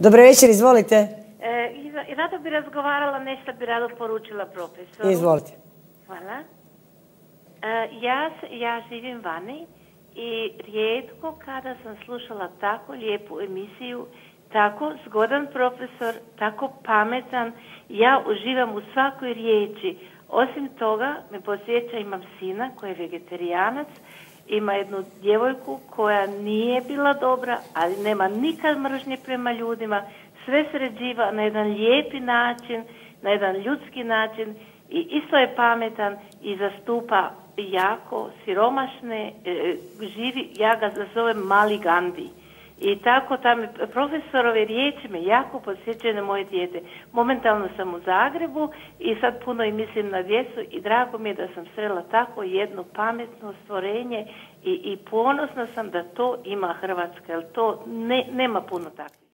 Dobro večer, izvolite. E, rado bi razgovarala, nešto bi rado poručila profesoru. Izvolite. Hvala. E, ja, ja živim vani i rijetko kada sam slušala tako lijepu emisiju, tako zgodan profesor, tako pametan, ja uživam u svakoj riječi. Osim toga, me posjeća, imam sina koji je vegetarijanac, ima jednu djevojku koja nije bila dobra, ali nema nikad mržnje prema ljudima, sve sređiva na jedan lijepi način, na jedan ljudski način i isto je pametan i zastupa jako siromašne, e, živi, ja ga zovem mali Gandhi. I tako tam profesorove riječi me jako posjećaju na moje dijete. Momentalno sam u Zagrebu i sad puno i mislim na djecu i drago mi je da sam srela tako jedno pametno stvorenje i, i ponosna sam da to ima Hrvatska, jer to ne, nema puno takvih.